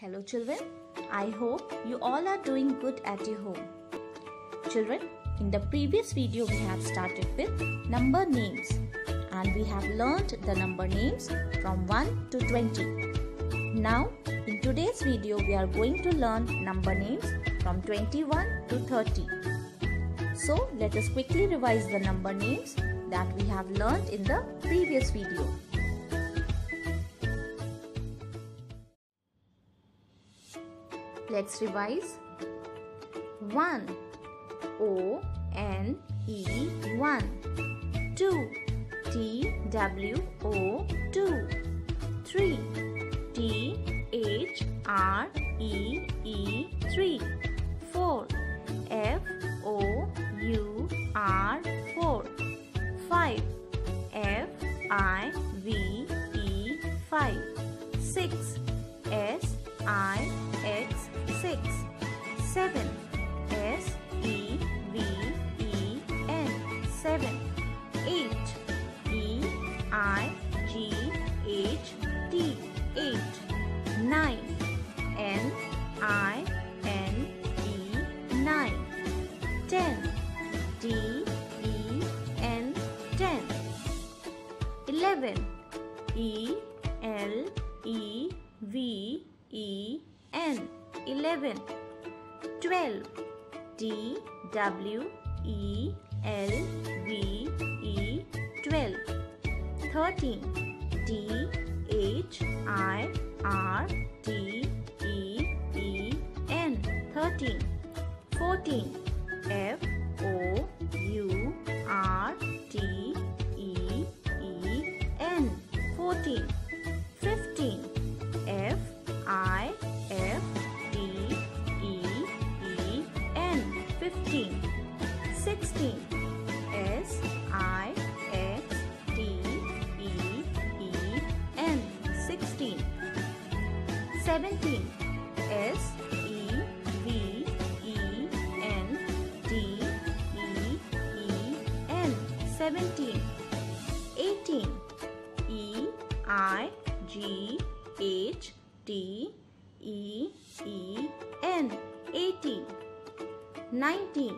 Hello children, I hope you all are doing good at your home. Children, in the previous video we have started with number names and we have learned the number names from 1 to 20. Now, in today's video we are going to learn number names from 21 to 30. So, let us quickly revise the number names that we have learned in the previous video. Let's revise. 1 O N E 1 2 T W O 2 3 T H R E E 3 4 9 N I N E 9 10 D E N 10 11 E L E V E N. 11 12 D W E L V E 12 13 D H I R T E E N 13 14 F O U R T E E N 14 T E E N 18 19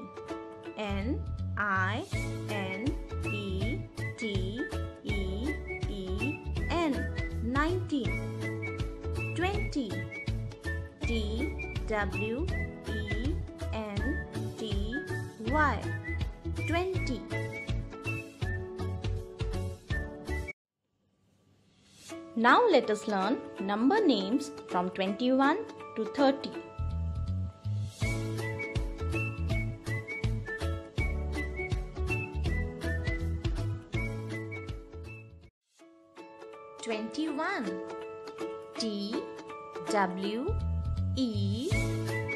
N I N E T E E N 19 20 T W E N T Y 20 Now let us learn number names from 21 to 30. Twenty-one T W E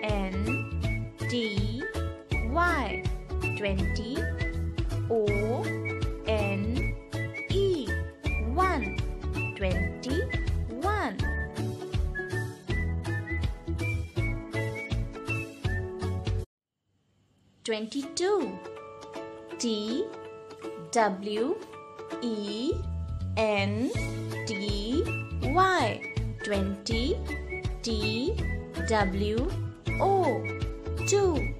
N T Y twenty O 21. Twenty-two. T W E N T Y. Twenty. T W O. Two.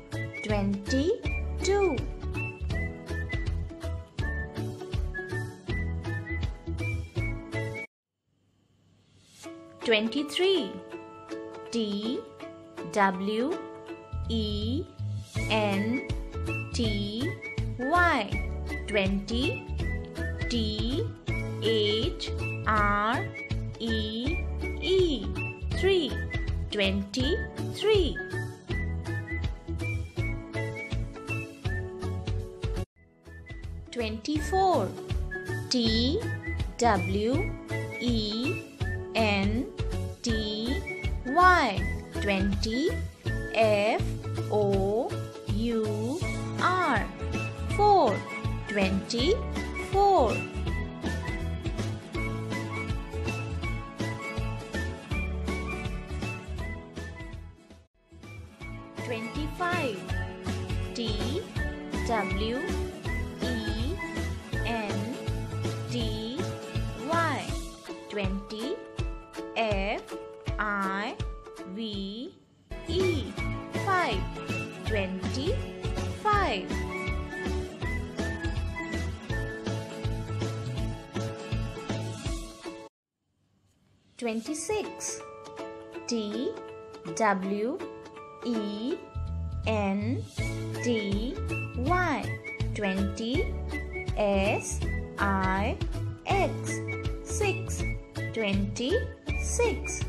Twenty-two. 23 T W E N T Y. 20 T H R E E. 3 23 24 T W E N T Y twenty F O U R four twenty four twenty five T W F I V E five twenty five. Twenty six T W E N D Y. Twenty. S I X. Six. Twenty six.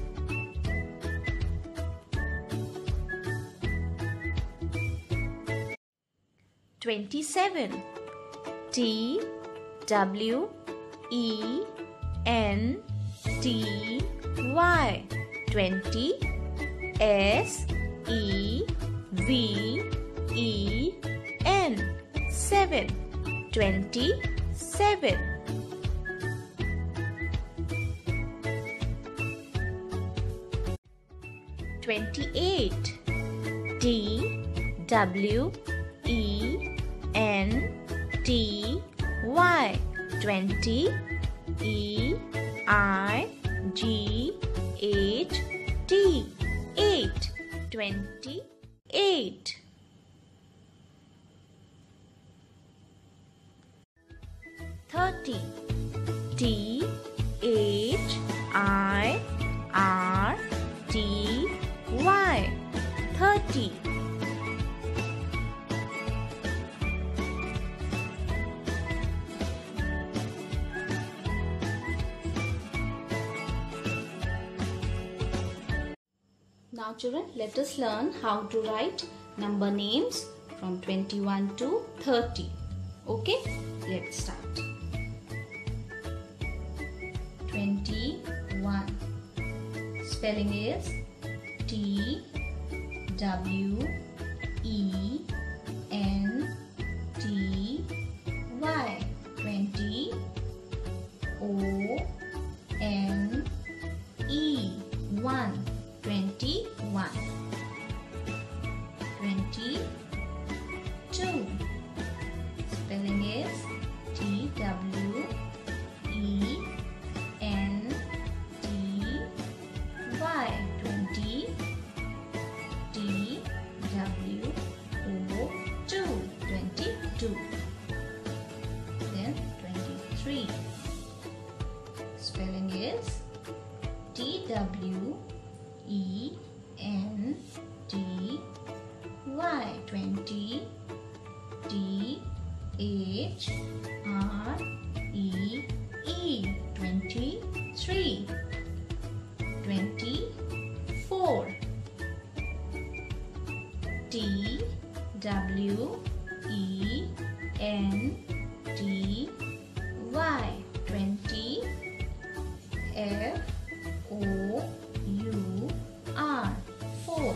Twenty-seven. T W E N T Y. Twenty. S E V E N. Seven. Twenty-seven. 28 D W E N T Y. 20 E I G H T. 8 28 Now children, let us learn how to write number names from 21 to 30. Okay, let's start. 21 Spelling is T W E E 23 24 T W E N T Y. 20 F O U R. 4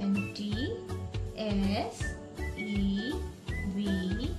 Twenty S E V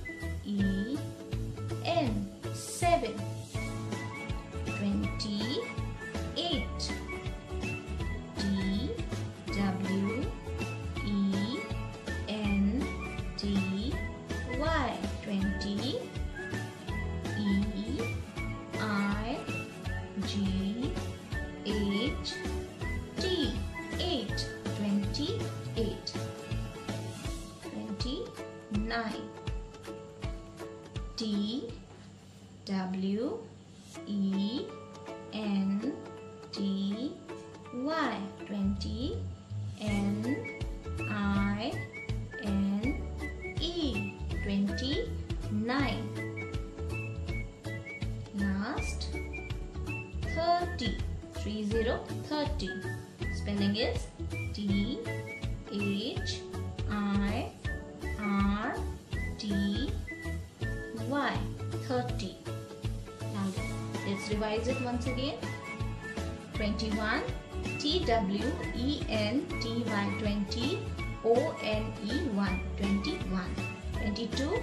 nine. Last, thirty. 30 Spelling is T H I R T Y. Thirty. Now let's revise it once again. Twenty-one. T W E N T Y twenty O N E one twenty one twenty two.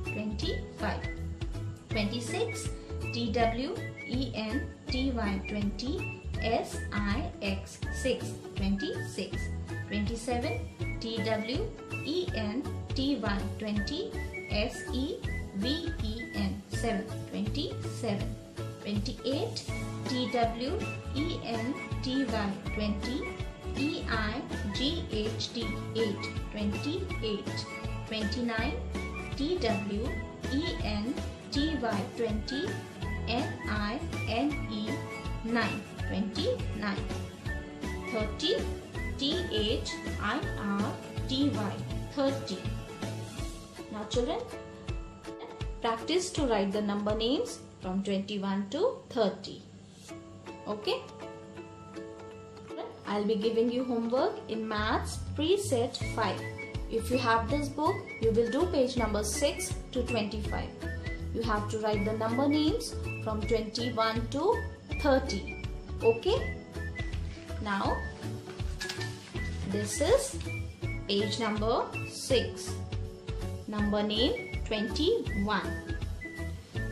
25 26 T W E N T Y 20 S I X 6 26 27 T W E N T Y 20 S E V E N 7 27 28 T W E N T Y 20 E I G H T 8 28 29 T W E N T Y 20 N I N E 9 29 30 T H I R T Y. 30 Now children practice to write the number names from 21 to 30 okay? I'll be giving you homework in maths preset 5 if you have this book you will do page number 6 to 25 you have to write the number names from 21 to 30 okay? Now this is page number 6 number name 21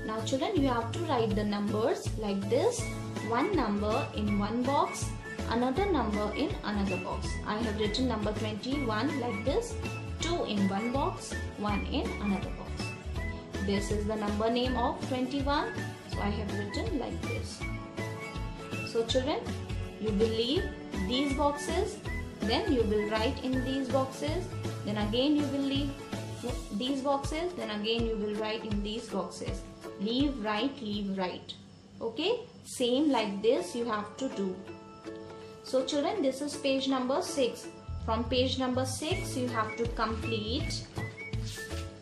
now children you have to write the numbers like this. One number in one box, another number in another box. I have written number 21 like this. 2 in one box, 1 in another box. This is the number name of 21. So I have written like this. So children, you will leave these boxes. Then you will write in these boxes. Then again you will leave these boxes. Then again you will write in these boxes leave right leave right okay same like this you have to do so children this is page number 6 from page number 6 you have to complete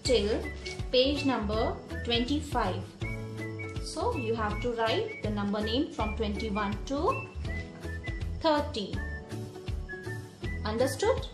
till page number 25 so you have to write the number name from 21 to 30 understood